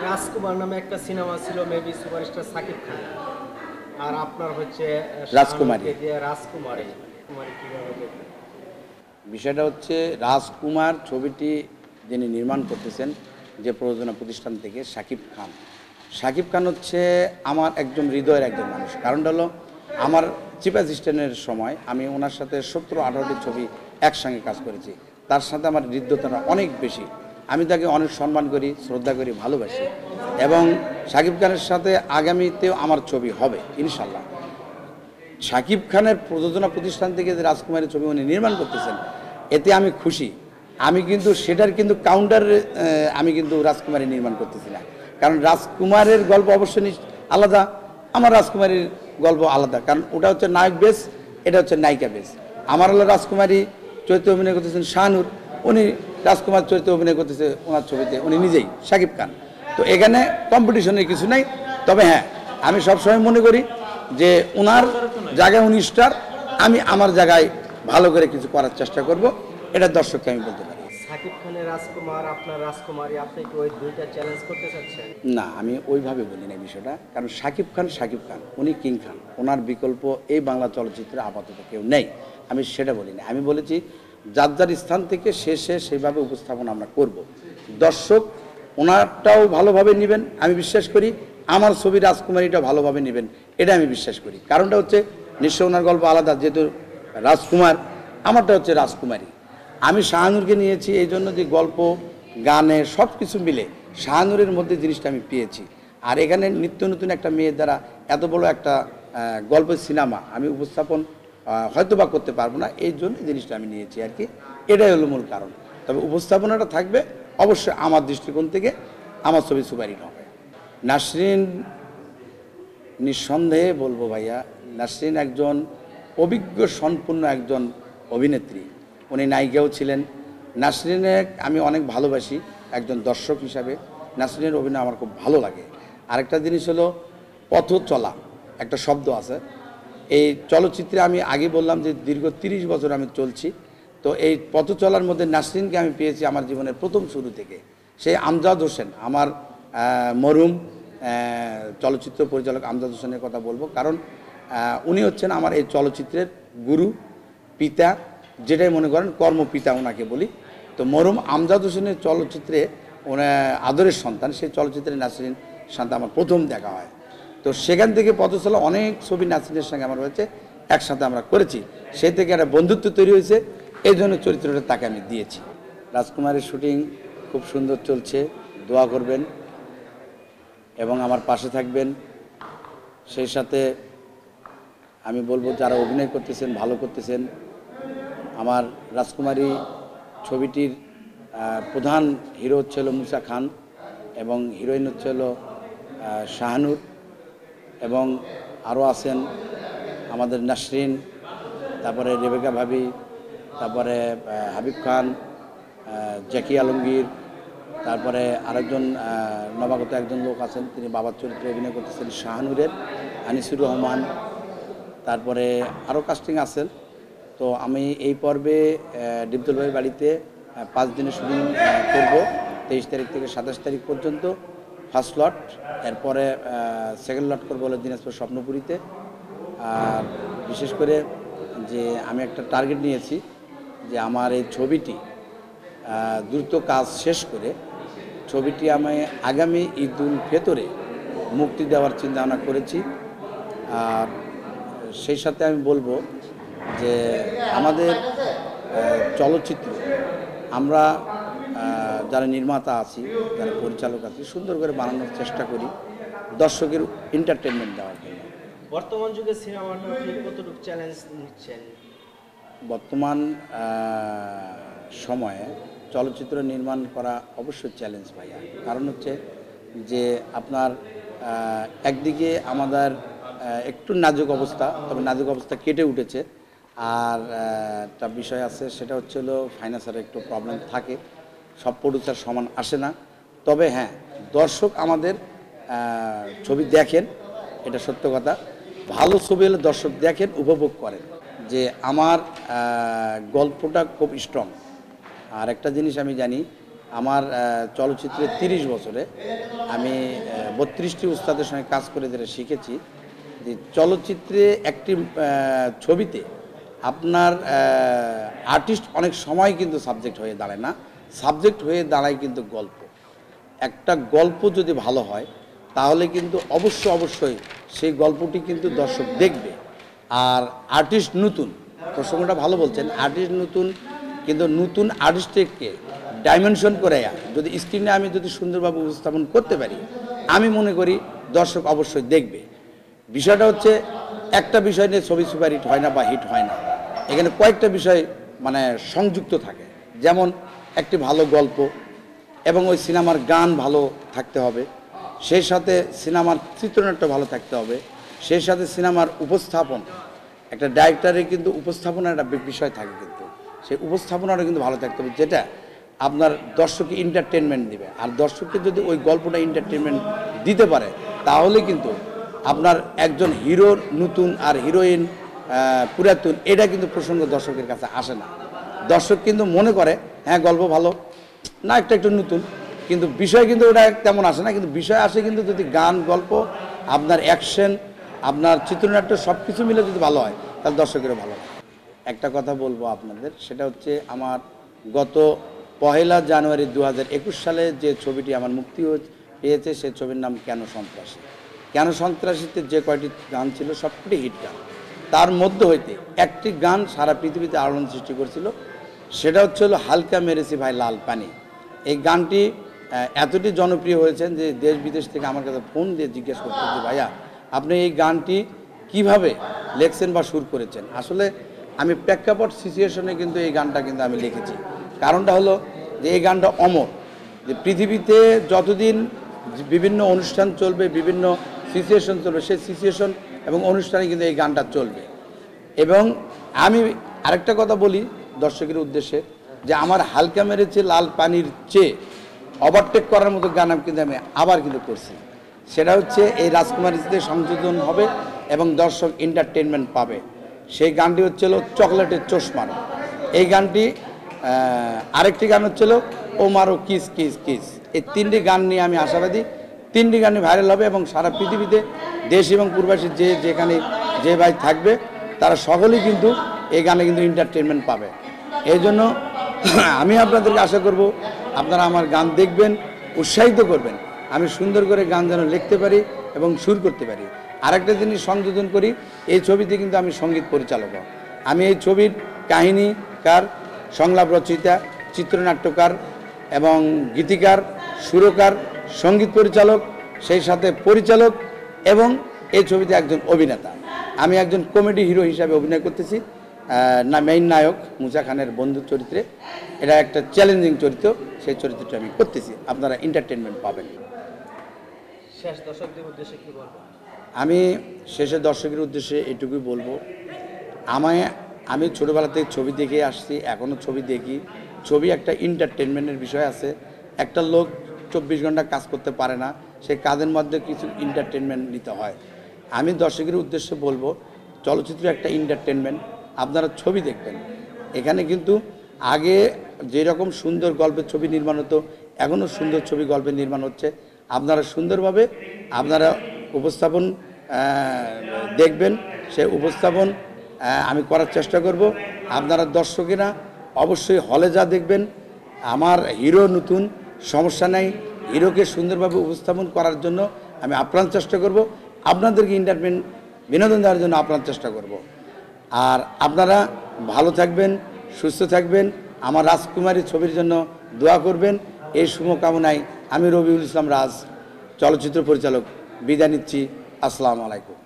রাজকুমার নামে একটা সিনেমা ছিল মেবি সুপারস্টার সাকিব খান। আর আপনার হচ্ছে রাজকুমারী। রাজকুমারী? বিষয়টা হচ্ছে রাজকুমার ছবিটি যিনি নির্মাণ করতেছেন যে প্রযোজনা প্রতিষ্ঠান থেকে সাকিব খান। সাকিব খান হচ্ছে আমার একজন হৃদয়ের একজন মানুষ। কারণটা হলো আমার চিফ অ্যাসিস্ট্যান্টের সময় আমি ওনার সাথে সত্তর আঠারোটি ছবি একসঙ্গে কাজ করেছি। তার সাথে আমার হৃদ্যতাটা অনেক বেশি। আমি তাকে অনেক সম্মান করি, শ্রদ্ধা করি, ভালোবাসি। এবং সাকিব খানের সাথে আগামীতেও আমার ছবি হবে ইনশাল্লাহ শাকিব খানের প্রযোজনা প্রতিষ্ঠান থেকে যে রাজকুমারী ছবি উনি নির্মাণ করতেছেন, এতে আমি খুশি। আমি কিন্তু সেটার কিন্তু কাউন্টার আমি কিন্তু রাজকুমারী নির্মাণ করতেছি না। কারণ রাজকুমারের গল্প অবশ্যই আলাদা, আমার রাজকুমারীর গল্প আলাদা। কারণ ওটা হচ্ছে নায়ক বেস, এটা হচ্ছে নায়িকা বেস। আমার হলো রাজকুমারী, চরিত্রে অভিনয় করতেছেন শাহানুর। উনি রাজকুমার চরিত্রে অভিনয় করতেছে ওনার ছবিতে উনি নিজেই সাকিব খান। তো এখানে কম্পিটিশনের কিছু নাই। তবে হ্যাঁ আমি সবসময় মনে করি যে ওনার জায়গায় উনি স্টার আমি আমার জায়গায় ভালো করে কিছু করার চেষ্টা করব। এটা দর্শককে আমি বলতে পারি। সাকিব খানের রাজকুমার আপনার রাজকুমারী আপনি কি ওই দুইটা চ্যালেঞ্জ করতে চাচ্ছেন? না আমি ওইভাবে বলি না বিষয়টা। কারণ শাকিব খান শাকিব খান উনি কিং খান। ওনার বিকল্প এই বাংলা চলচ্চিত্রে আপাতত কেউ নেই। আমি সেটা বলি না আমি বলেছি যার যার স্থান থেকে শেষে সেইভাবে উপস্থাপন আমরা করব। দর্শক, ওনারটাও ভালোভাবে নেবেন, আমি বিশ্বাস করি। আমার ছবি রাজকুমারীটা ভালোভাবে নেবেন, এটা আমি বিশ্বাস করি। কারণটা হচ্ছে, নিশ্চয় ওনার গল্প আলাদা, যেহেতু রাজকুমার, আমারটা হচ্ছে রাজকুমারী। আমি শাহানুরকে নিয়েছি, এই জন্য যে গল্প, গানে সব কিছু মিলে শাহানুরের মধ্যে জিনিসটা আমি পেয়েছি। আর এখানে নিত্য নতুন একটা মেয়ের দ্বারা এত বড় একটা গল্পের সিনেমা আমি উপস্থাপন হয়তো বা করতে পারব না, এই জন্য জিনিসটা আমি নিয়েছি আর কি। এটাই হলো মূল কারণ। তবে উপস্থাপনাটা থাকবে অবশ্যই আমার দৃষ্টিকোণ থেকে, আমার ছবি সুপারিট হবে। নাসরিন, নিঃসন্দেহে বলব ভাইয়া, নাসরিন একজন অভিজ্ঞ, সম্পূর্ণ একজন অভিনেত্রী। উনি নায়িকাও ছিলেন। নাসরিনে আমি অনেক ভালোবাসি, একজন দর্শক হিসাবে। নাসরিনের অভিনয় আমার খুব ভালো লাগে। আরেকটা জিনিস হলো পথ চলা একটা শব্দ আছে এই চলচ্চিত্রে আমি আগে বললাম যে দীর্ঘ তিরিশ বছর আমি চলছি। তো এই পথ চলার মধ্যে নাসরিনকে আমি পেয়েছি আমার জীবনের প্রথম শুরু থেকে। সেই আমজাদ হোসেন, আমার মরুম চলচ্চিত্র পরিচালক আমজাদ হোসেনের কথা বলব। কারণ উনি হচ্ছেন আমার এই চলচ্চিত্রের গুরু, পিতা, যেটাই মনে করেন কর্মপিতা ওনাকে বলি। তো মরুম আমজাদ হোসেনের চলচ্চিত্রে ওনা আদরের সন্তান, সেই চলচ্চিত্রে নাসরিন সাথে আমার প্রথম দেখা হয়। তো সেখান থেকে পথচলা অনেক ছবি নাসরিনের সঙ্গে আমার হয়েছে একসাথে আমরা করেছি। সে থেকে একটা বন্ধুত্ব তৈরি হয়েছে, এই জন্য চরিত্রটা তাকে আমি দিয়েছি। রাজকুমারের শুটিং খুব সুন্দর চলছে, দোয়া করবেন এবং আমার পাশে থাকবেন। সেই সাথে আমি বলব, যারা অভিনয় করতেছেন, ভালো করতেছেন, আমার রাজকুমারী ছবিটির প্রধান হিরো হচ্ছে মুসা খান এবং হিরোইন হচ্ছে হলো শাহানুর। এবং আরও আছেন আমাদের নাসরিন, তারপরে রেবেকা ভাবি, তারপরে হাবিব খান জ্যাকি আলমগীর, তারপরে আরেকজন নবাগত একজন লোক আছেন, তিনি বাবার চরিত্রে অভিনয় করতেছেন, শাহানুরের, আনিসুর রহমান। তারপরে আরও কাস্টিং আছেন। তো আমি এই পর্বে ডিপদুল ভাইয়ের বাড়িতে পাঁচ দিনের শুটিং করব, তেইশ তারিখ থেকে সাতাশ তারিখ পর্যন্ত। ফার্স্ট লট, এরপরে সেকেন্ড লট করব হলো দিনাজপুর স্বপ্নপুরীতে। আর বিশেষ করে যে আমি একটা টার্গেট নিয়েছি যে আমার এই ছবিটি দ্রুত কাজ শেষ করে ছবিটি আমি আগামী ঈদুল ফেতরে মুক্তি দেওয়ার চিন্তা ভাবনা করেছি। আর সেই সাথে আমি বলব যে আমাদের চলচ্চিত্র, আমরা যারা নির্মাতা আছি যারা পরিচালক আছি সুন্দর করে বানানোর চেষ্টা করি দর্শকের এন্টারটেনমেন্ট দেওয়ার জন্য। বর্তমান যুগে আপনি কতটুকু চ্যালেঞ্জ নিচ্ছেন? বর্তমান সময়ে চলচ্চিত্র নির্মাণ করা অবশ্যই চ্যালেঞ্জ ভাইয়া। কারণ হচ্ছে যে আপনার একদিকে আমাদের একটু নাজুক অবস্থা তবে নাজুক অবস্থা কেটে উঠেছে। আর একটা বিষয় আছে সেটা হচ্ছে হলো ফাইন্যান্সের একটু প্রবলেম থাকে। সব প্রডিউসার সমান আসে না। তবে হ্যাঁ দর্শক আমাদের ছবি দেখেন, এটা সত্য কথা। ভালো ছবি হলে দর্শক দেখেন, উপভোগ করেন যে আমার গল্পটা খুব স্ট্রং আর একটা জিনিস আমি জানি, আমার চলচ্চিত্রে তিরিশ বছরে আমি বত্রিশটি উস্তাদের সঙ্গে কাজ করে যেটা শিখেছি যে চলচ্চিত্রে একটি ছবিতে আপনার আর্টিস্ট অনেক সময় কিন্তু সাবজেক্ট হয়ে দাঁড়ায় না। সাবজেক্ট হয়ে দাঁড়ায় কিন্তু গল্প। একটা গল্প যদি ভালো হয়, তাহলে কিন্তু অবশ্য অবশ্যই সেই গল্পটি কিন্তু দর্শক দেখবে। আর আর্টিস্ট নতুন, প্রসঙ্গটা ভালো বলছেন, আর্টিস্ট নতুন কিন্তু নতুন আর্টিস্টকে ডাইমেনশন করে যদি স্ক্রিনে আমি যদি সুন্দরভাবে উপস্থাপন করতে পারি, আমি মনে করি দর্শক অবশ্যই দেখবে। বিষয়টা হচ্ছে একটা বিষয় নিয়ে ছবি সুপার হিট হয় না বা হিট হয় না। এখানে কয়েকটা বিষয় মানে সংযুক্ত থাকে। যেমন একটি ভালো গল্প এবং ওই সিনেমার গান ভালো থাকতে হবে। সেই সাথে সিনেমার চিত্রনাট্য ভালো থাকতে হবে। সেই সাথে সিনেমার উপস্থাপন, একটা ডাইরেক্টরের কিন্তু উপস্থাপনার একটা বিষয় থাকে কিন্তু। সেই উপস্থাপনাটা কিন্তু ভালো থাকতে হবে, যেটা আপনার দর্শককে এন্টারটেনমেন্ট দিবে। আর দর্শককে যদি ওই গল্পটা এন্টারটেনমেন্ট দিতে পারে, তাহলে কিন্তু আপনার একজন হিরোর নতুন আর হিরোইন পুরাতন, এটা কিন্তু প্রসঙ্গ দর্শকের কাছে আসে না। দর্শক কিন্তু মনে করে হ্যাঁ গল্প ভালো। না একটা একটু নতুন, কিন্তু বিষয় কিন্তু ওটা তেমন আসে না, কিন্তু বিষয় আসে কিন্তু যদি গান, গল্প, আপনার অ্যাকশন আপনার চিত্রনাট্য সব কিছু মিলে যদি ভালো হয়, তাহলে দর্শকেরও ভালো হয়। একটা কথা বলব আপনাদের, সেটা হচ্ছে আমার গত পহেলা জানুয়ারি দু হাজার একুশ সালে যে ছবিটি আমার মুক্তি পেয়েছে, সে ছবির নাম কেন সন্ত্রাসী? কেন সন্ত্রাসীতে যে কয়টি গান ছিল সবকটি হিট গান। তার মধ্যে হইতে একটি গান সারা পৃথিবীতে আলোড়ন সৃষ্টি করছিল সেটা হচ্ছে হলো হালকা মেরেছি ভাই লাল পানি। এই গানটি এতটি জনপ্রিয় হয়েছেন যে দেশ বিদেশ থেকে আমার কাছে ফোন দিয়ে জিজ্ঞেস করতে যে ভাইয়া, আপনি এই গানটি কীভাবে লেখছেন বা সুর করেছেন? আসলে আমি প্রেক্ষাপট সিচুয়েশনে কিন্তু এই গানটা কিন্তু আমি লিখেছি। কারণটা হলো যে এই গানটা অমর। যে পৃথিবীতে যতদিন বিভিন্ন অনুষ্ঠান চলবে, বিভিন্ন সিচুয়েশন চলবে, সেই সিচুয়েশন এবং অনুষ্ঠানে কিন্তু এই গানটা চলবে। এবং আমি আরেকটা কথা বলি দর্শকের উদ্দেশ্যে যে আমার হালকা মেরেছে, লাল পানির চেয়ে ওভারটেক করার মতো গান আমি কিন্তু আমি আবার কিন্তু করছি। সেটা হচ্ছে এই রাজকুমারীতে সংযোজন হবে এবং দর্শক এন্টারটেনমেন্ট পাবে। সেই গানটি হচ্ছিল চকলেটের চশমার এই গানটি আরেকটি গান হচ্ছিল ও মারো কিস কিস কিস। এই তিনটি গান নিয়ে আমি আশাবাদী। তিনটি গানই ভাইরাল হবে এবং সারা পৃথিবীতে দেশ এবং পূর্বাসী যে যেখানে যে ভাই থাকবে, তারা সকলেই কিন্তু এই গানে কিন্তু এন্টারটেনমেন্ট পাবে। এই জন্য আমি আপনাদেরকে আশা করব আপনারা আমার গান দেখবেন, উৎসাহিত করবেন। আমি সুন্দর করে গান যেন লিখতে পারি এবং সুর করতে পারি। আরেকটা জিনিস সংযোজন করি, এই ছবিতে কিন্তু আমি সংগীত পরিচালক। আমি এই ছবির কাহিনীকার সংলাপ রচয়িতা, চিত্রনাট্যকার এবং গীতিকার, সুরকার, সংগীত পরিচালক, সেই সাথে পরিচালক এবং এই ছবিতে একজন অভিনেতা। আমি একজন কমেডি হিরো হিসাবে অভিনয় করতেছি। না মেইন নায়ক মুজা খানের বন্ধু চরিত্রে। এটা একটা চ্যালেঞ্জিং চরিত্র সেই চরিত্রটা আমি করতেছি। আপনারা এন্টারটেনমেন্ট পাবেন। শেষ দর্শকদের উদ্দেশ্যে কি বলবেন আমি শেষে দর্শকের উদ্দেশ্যে এটুকুই বলব আমায় আমি ছোটোবেলা থেকে ছবি দেখে আসছি এখনও ছবি দেখি। ছবি একটা এন্টারটেনমেন্টের বিষয় আছে। একটা লোক চব্বিশ ঘণ্টা কাজ করতে পারে না সেই কাজের মধ্যে কিছু এন্টারটেনমেন্ট নিতে হয়। আমি দর্শকের উদ্দেশ্যে বলব চলচ্চিত্র একটা এন্টারটেনমেন্ট আপনারা ছবি দেখবেন। এখানে কিন্তু আগে যেরকম সুন্দর গল্পের ছবি নির্মাণ হতো এখনও সুন্দর ছবি গল্পের নির্মাণ হচ্ছে। আপনারা সুন্দরভাবে আপনারা উপস্থাপন দেখবেন, সে উপস্থাপন আমি করার চেষ্টা করব। আপনারা দর্শকেরা অবশ্যই হলে যা দেখবেন। আমার হিরো নতুন, সমস্যা নাই। হিরোকে সুন্দরভাবে উপস্থাপন করার জন্য আমি আপ্রাণ চেষ্টা করব। আপনাদেরকে এন্টারটেন বিনোদন দেওয়ার জন্য আপ্রাণ চেষ্টা করব। আর আপনারা ভালো থাকবেন, সুস্থ থাকবেন। আমার রাজকুমারী ছবির জন্য দোয়া করবেন। এই শুভকামনায় আমি রবিউল ইসলাম রাজ, চলচ্চিত্র পরিচালক। বিদায় নিচ্ছি। আসসালামু আলাইকুম।